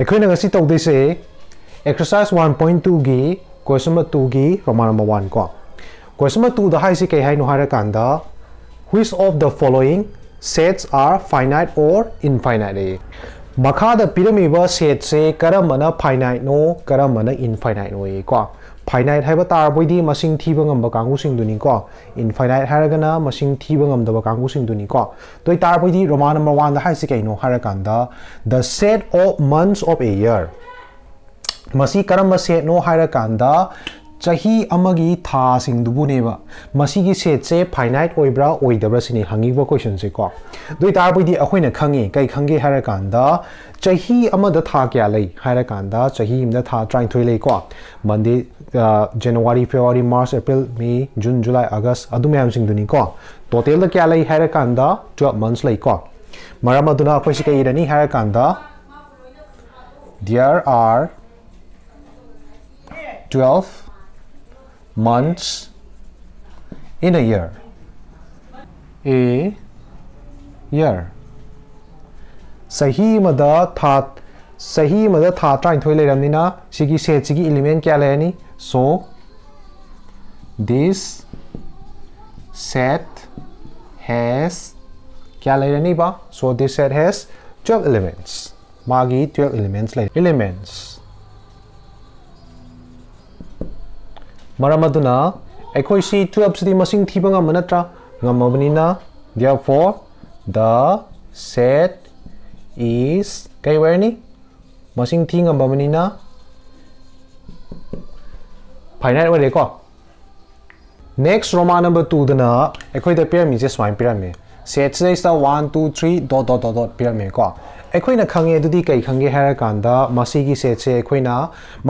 ꯑꯩꯈꯣꯏꯅ ꯉꯁꯤ ꯇꯧꯗꯣꯏꯁꯦ ꯑꯦꯛꯁꯔꯁꯥꯏꯁ ꯋꯥꯟ ꯄꯣꯏꯟ ꯇꯨꯒꯤ ꯀꯣꯏꯁꯟ ꯅꯝꯕꯔ ꯇꯨꯒꯤ ꯔꯣꯃꯥꯟ ꯅꯝꯕꯔ ꯋꯥꯟ ꯀꯣ ꯀꯣꯏꯁꯟ ꯅꯝꯕꯔ ꯇꯨꯗ ꯍꯥꯏꯁꯤ ꯀꯩ ꯍꯥꯏꯅꯣ ꯍꯥꯏꯔꯀꯥꯟꯗ which of the following sets are finite or infinite ꯑꯦ ꯃꯈꯥꯗ ꯄꯤꯔꯝꯃꯤꯕ ꯁꯦꯠꯁꯦ ꯀꯔꯝꯕꯅ ꯐꯥꯏꯅꯥꯏꯠꯅꯣ ꯀꯔꯝꯕꯅ ꯏꯟꯐꯥꯏꯅꯥꯏꯠꯅꯣ ꯀꯣ ꯐꯥꯏꯅꯥꯏꯠ ꯍꯥꯏꯕ ꯇꯥꯔꯕꯣꯏꯗꯤ ꯃꯁꯤꯡ ꯊꯤꯕ ꯉꯝꯕ ꯀꯥꯡꯕꯨꯁꯤꯡꯗꯨꯅꯤꯀꯣ ꯏꯟꯐꯥꯏꯅꯥꯏꯠ ꯍꯥꯏꯔꯒꯅ ꯃꯁꯤꯡ ꯊꯤꯕ ꯉꯝꯗꯕ ꯀꯥꯡꯕꯨꯁꯤꯡꯗꯨꯅꯤꯀꯣ ꯇꯣꯏ ꯇꯥꯔꯕꯣꯏꯗꯤ ꯔꯣꯃꯥꯟ ꯅꯝꯕꯔ ꯋꯥꯟꯗ ꯍꯥꯏꯁꯤ ꯀꯩꯅꯣ ꯍꯥꯏꯔꯀꯥꯟꯗ the set of months of a year ꯃꯁꯤ ꯀꯔꯝꯕ ꯁꯦꯠꯅꯣ ꯍꯥꯏꯔꯀꯥꯟꯗ चाही अमगी था सिंग दुबुनेबा मसी की से फाइनाइट ओइब्रा ओइदब्रा सिने हंगीबा से को दुई तारबुदी अखोइना खंगे कै खंगे हर कांदा था क्या लै हर था ट्राइ लेको लै को मंडे जनवरी फरवरी मार्च एप्रिल मे जून जुलाई अगस्त अदु मैम सिंग दुनी टोटल क्या लै हर मंथ्स लै मरम अदुना months in a year. A year. सही मदा था सही मदा था ट्राइंथोई लेरमनिना सिगी सेट सिगी एलिमेंट क्या लेनी so this set has क्या लेरनी बा so this set has 12 elements मागी 12 elements ले elements ꯃꯔꯝ ꯑꯗꯨꯅ ꯑꯩꯈꯣꯏꯁꯤ 12 ꯁꯤꯗꯤ ꯃꯁꯤꯡ ꯊꯤꯕ ꯉꯝꯕ ꯅꯠꯇ꯭ꯔꯥ ꯉꯝꯃꯕꯅꯤꯅ therefore the set is ꯀꯩ ꯑꯣꯏꯔꯅꯤ ꯃꯁꯤꯡ ꯊꯤ ꯉꯝꯕꯅꯤꯅ ꯐꯥꯏꯅꯥꯏꯠ ꯑꯣꯏꯔꯦꯀꯣ ꯅꯦꯛꯁ ꯔꯣꯃꯥꯟ ꯅꯝꯕꯔ ꯇꯨꯗꯅ ꯑꯩꯈꯣꯏꯗ ꯄꯤꯔꯝꯃꯤꯁꯦ ꯁꯨꯃꯥꯏꯅ ꯄꯤꯔꯝꯃꯤ ꯁꯦꯠꯁꯤꯗꯩꯁꯤꯗ one two three dot dot dot dot ꯄꯤꯔꯝꯃꯦꯀꯣ ꯑꯩꯈꯣꯏꯅ ꯈꯪꯉꯦ ꯑꯗꯨꯗꯤ ꯀꯩ ꯈꯪꯒꯦ ꯍꯥꯏꯔꯀꯥꯟꯗ ꯃꯁꯤꯒꯤ ꯁꯦꯠꯁꯦ ꯑꯩꯈꯣꯏꯅ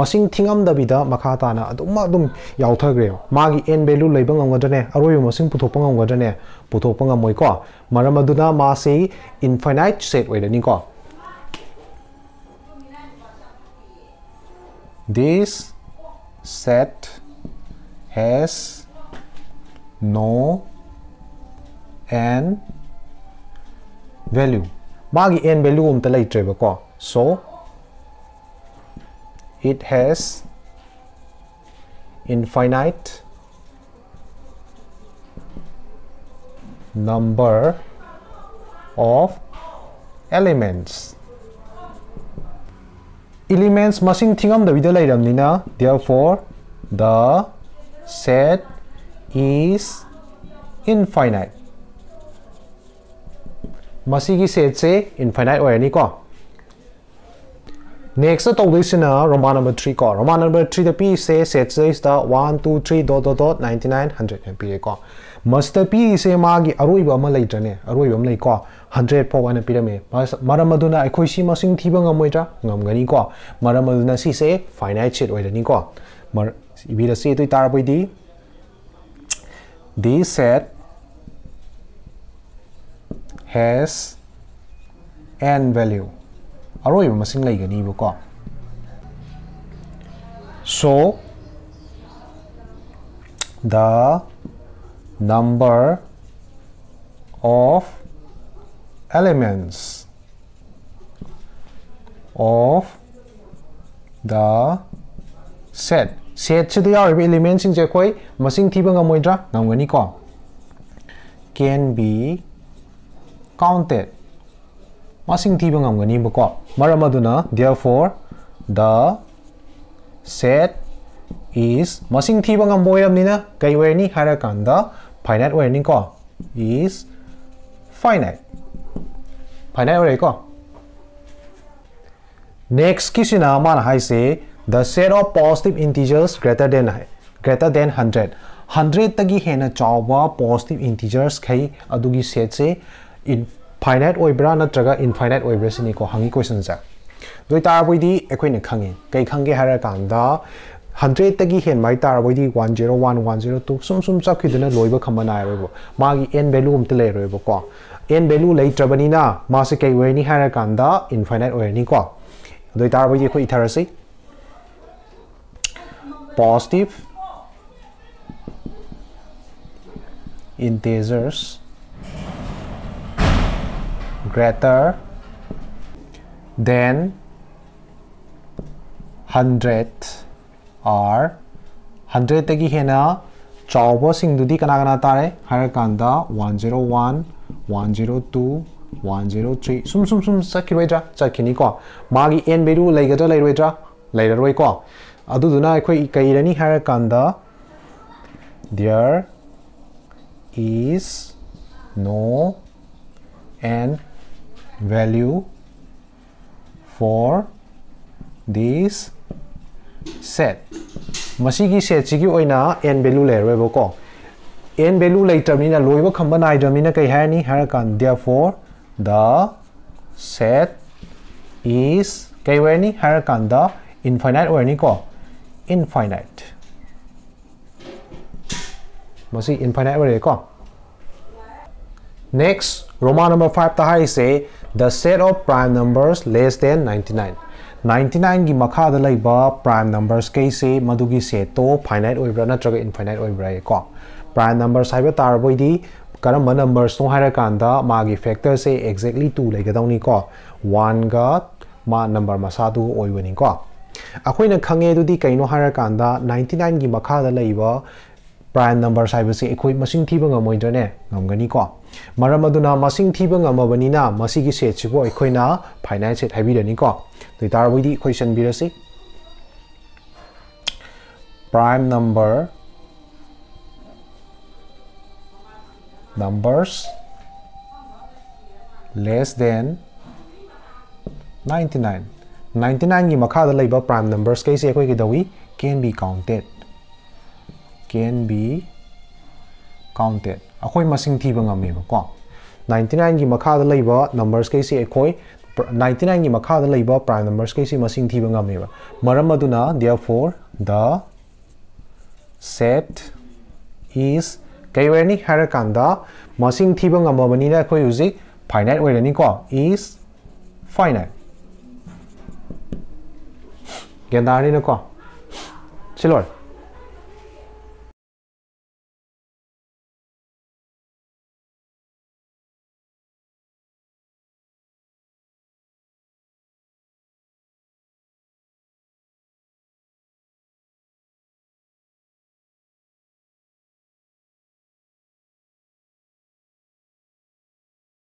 ꯃꯁꯤꯡ ꯊꯤꯉꯝꯗꯕꯤꯗ ꯃꯈꯥ ꯇꯥꯅ ꯑꯗꯨꯝ ꯑꯗꯨꯝ ꯌꯥꯎꯊꯈ꯭ꯔꯦꯕ ꯃꯥꯒꯤ ꯑꯦꯟ ꯚꯦꯂꯨ ꯂꯩꯕ ꯉꯝꯒꯗ꯭ꯔꯅꯦ ꯑꯔꯣꯏꯕ ꯃꯁꯤꯡ ꯄꯨꯊꯣꯛꯄ ꯉꯝꯒꯗ꯭ꯔꯅꯦ ꯄꯨꯊꯣꯛꯄ ꯉꯝꯃꯣꯏꯀꯣ ꯃꯔꯝ ꯑꯗꯨꯅ ꯃꯥꯁꯤ ꯏꯟꯐꯥꯏꯅꯥꯏꯠ ꯁꯦꯠ ꯑꯣꯏꯔꯅꯤꯀꯣ this set has no n value ꯃꯥꯒꯤ n ꯚꯦꯂ꯭ꯌꯨ ꯑꯝꯇ ꯂꯩꯇ꯭ꯔꯦꯕꯀꯣ so it has infinite number of elements. Elements masing thingamdabida lairamnina therefore the set is infinite. ꯃꯁꯤꯒꯤ ꯁꯦꯠꯁꯦ ꯏꯟꯐꯥꯏꯅꯥꯏꯠ ꯑꯣꯏꯔꯅꯤ ꯀꯣ ꯅꯦꯛꯁꯇ ꯇꯧꯗꯣꯏꯁꯤꯅ ꯔꯣꯃꯥꯟ ꯅꯝꯕꯔ ꯊ꯭ꯔꯤ ꯀꯣ Roman number third ꯄꯤꯔꯤꯁꯦ ꯁꯦꯠꯁꯤꯗꯩꯁꯤꯗ one two three dot dot dot ninety nine hundred ꯍꯥꯏꯅ ꯄꯤꯔꯦꯀꯣ ꯃꯁꯤꯗ ꯄꯤꯔꯤꯁꯦ ꯃꯥꯒꯤ ꯑꯔꯣꯏꯕ ꯑꯃ ꯂꯩꯇ꯭ꯔꯅꯦ ꯑꯔꯣꯏꯕ ꯑꯃ ꯂꯩꯀꯣ ꯍꯟꯗ꯭ꯔꯦꯗ ꯐꯥꯎ ꯍꯥꯏꯅ ꯄꯤꯔꯝꯃꯦ ꯃꯔꯝ ꯑꯗꯨꯅ ꯑꯩꯈꯣꯏ ꯁꯤ ꯃꯁꯤꯡ ꯊꯤꯕ ꯉꯝꯃꯣꯏꯗ꯭ꯔꯥ ꯉꯝꯒꯅꯤꯀꯣ has n value ꯑꯔꯣꯏꯕ ꯃꯁꯤꯡ ꯂꯩꯒꯅꯤꯕꯀꯣ so the number of elements of the set set sida yauriba elements sing je khoi masing thiba ngamoidra ngamgani ko can be counted masing thiba ngamgani bako maram aduna therefore the set is thiba ngamboiram nina kai werni hara kanda finite werni ko is finite finite ko next kisina mana hai say the set of positive integers greater than greater than 100 100 tagi hena chawba positive integers khai adugi set se in finite oibra natraga infinite oibra sini ko hangi question ja doi tar ekoi ne khangi kai khangi hara kan da 100 tagi hen mai tar boidi 101 102 sum sum chak khiduna loiba khamana ma gi n value um te le tele roibo ko n value lei trabani na ma se kai we ni hara kan da infinite oibra ni ko doi tar boidi khoi tharasi positive. Integers. Greater than 100 are 100 tagi hena chawbo sing dudi kana kana tare har kanda 101 102 103 sum sum sum sakiroi ja chakini ko magi n beru laiga leigadra leiroi ja leiroi ko adu duna khoi kai rani har kanda there is no n value for this set masi set chi oina n value le rebo ko n value le termina loiba khamba nai termina kai hai ni har kan therefore the set is kai wai ni har kan the infinite wai ni ko infinite masi infinite wai ko next roman number 5 ta hai se the set of prime numbers less than 99 99 गी मखाद लैबा prime numbers कैसे मधुगी set तो finite ओइब्रा नत्रगा infinite ओइब्रा को prime numbers हाइबा तारबोइदी करम numbers तो हाइरा कांदा मागी फैक्टर से एक्जेक्टली 2 लेगदौनी को 1 गा मा नंबर मसादु ओइबनी को अखोइना खंगे दुदी कैनो हाइरा कांदा 99 गी मखाद लैबा prime numbers ꯍꯥꯏꯕꯁꯤ ꯑꯩꯈꯣꯏ ꯃꯁꯤꯡ ꯊꯤꯕ ꯉꯝꯃꯣꯏꯗ꯭ꯔꯅꯦ ꯉꯝꯒꯅꯤꯀꯣ ꯃꯔꯝ ꯑꯗꯨꯅ ꯃꯁꯤꯡ ꯊꯤꯕ ꯉꯝꯃꯕꯅꯤꯅ ꯃꯁꯤꯒꯤ ꯁꯦꯠꯁꯤꯕꯨ ꯑꯩꯈꯣꯏꯅ ꯐꯥꯏꯅꯥꯏꯠ ꯁꯦꯠ ꯍꯥꯏꯕꯤꯔꯅꯤꯀꯣ ꯑꯗꯨ ꯇꯥꯔꯕꯗꯤ ꯑꯩꯈꯣꯏ ꯆꯟꯕꯤꯔꯁꯤ prime number numbers less than 99 99ꯒꯤ ꯃꯈꯥꯗ ꯂꯩꯕ prime numbers ꯀꯩꯁꯦ ꯑꯩꯈꯣꯏ ꯀꯩꯗꯧꯏ can be counted can be counted. akhoi masing thi ba ngam ba ko 99 gi makha da laiba numbers ke si akhoi 99 gi makha da laiba prime numbers ke si masing thi ba ngam ba maram aduna therefore the set is kai wer ni har kan da masing thi ba ngam ba ni na akhoi uji finite wer ni ko is finite. ᱜᱮᱱᱫᱟᱨᱤ ᱱᱚᱠᱚ ᱪᱤᱞᱚᱨ